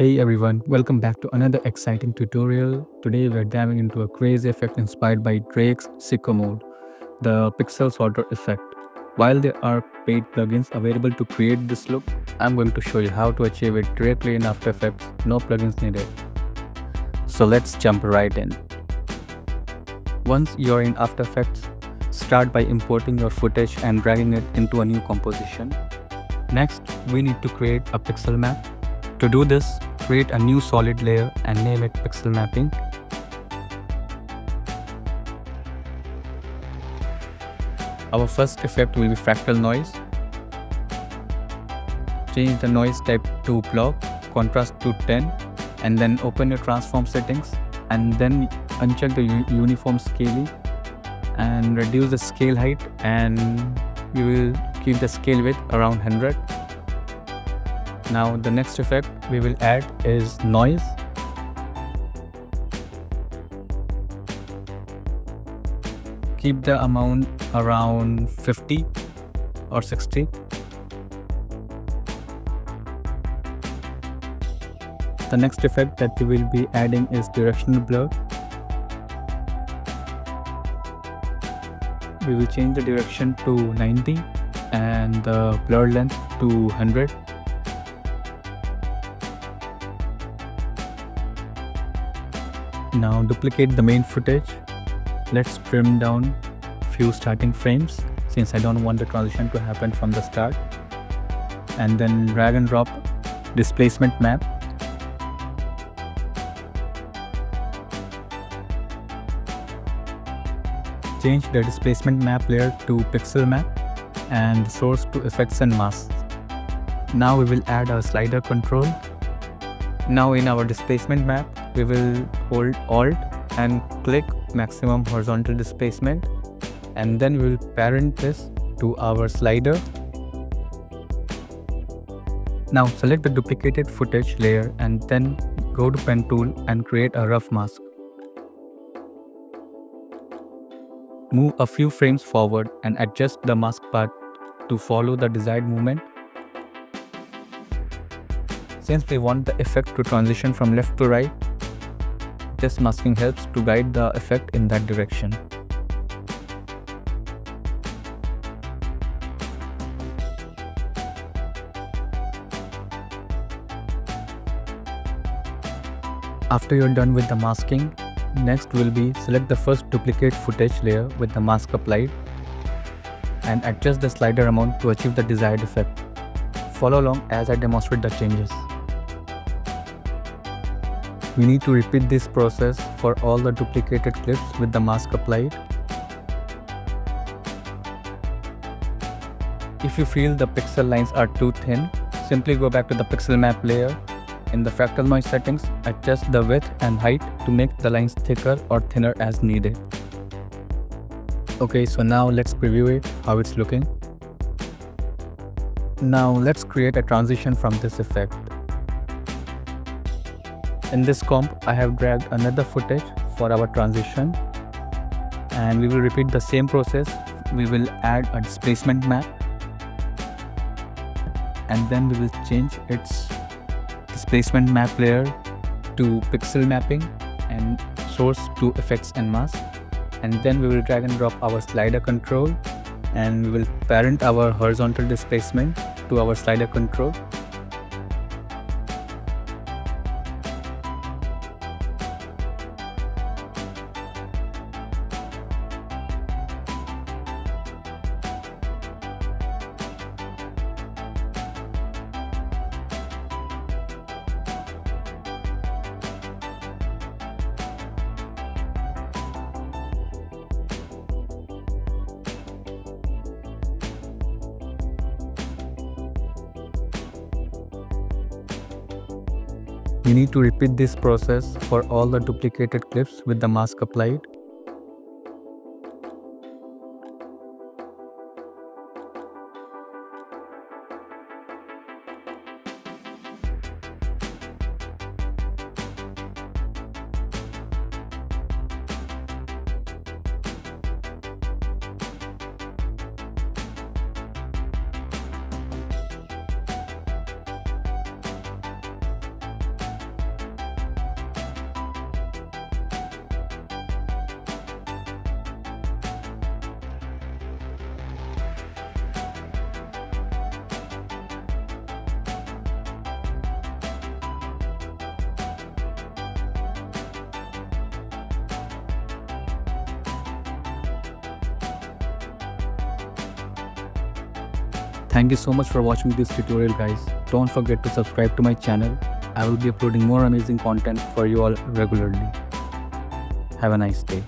Hey everyone, welcome back to another exciting tutorial. Today we're diving into a crazy effect inspired by Drake's Sicko Mode, the pixel sorter effect. While there are paid plugins available to create this look, I'm going to show you how to achieve it directly in After Effects, no plugins needed. So let's jump right in. Once you're in After Effects, start by importing your footage and dragging it into a new composition. Next, we need to create a pixel map. To do this, create a new solid layer and name it pixel mapping. Our first effect will be fractal noise. Change the noise type to block, contrast to 10 and then open your transform settings and then uncheck the uniform scaling and reduce the scale height and we will keep the scale width around 100 now the next effect we will add is noise. Keep the amount around 50 or 60. The next effect that we will be adding is directional blur. We will change the direction to 90 and the blur length to 100 Now duplicate the main footage. Let's trim down few starting frames since I don't want the transition to happen from the start. And then drag and drop displacement map. Change the displacement map layer to pixel map and source to effects and masks. Now we will add a slider control. Now in our displacement map, we will hold alt and click maximum horizontal displacement and then we will parent this to our slider. Now select the duplicated footage layer and then go to pen tool and create a rough mask. Move a few frames forward and adjust the mask path to follow the desired movement. Since we want the effect to transition from left to right, this masking helps to guide the effect in that direction. After you're done with the masking, next will be select the first duplicate footage layer with the mask applied and adjust the slider amount to achieve the desired effect. Follow along as I demonstrate the changes. We need to repeat this process for all the duplicated clips with the mask applied. If you feel the pixel lines are too thin, simply go back to the pixel map layer. In the fractal noise settings, adjust the width and height to make the lines thicker or thinner as needed. Okay, so now let's preview it, how it's looking. Now let's create a transition from this effect. In this comp, I have dragged another footage for our transition. And we will repeat the same process. We will add a displacement map. And then we will change its displacement map layer to pixel mapping and source to effects and mask and then we will drag and drop our slider control. And we will parent our horizontal displacement to our slider control You need to repeat this process for all the duplicated clips with the mask applied. Thank you so much for watching this tutorial guys. Don't forget to subscribe to my channel. I will be uploading more amazing content for you all regularly. Have a nice day.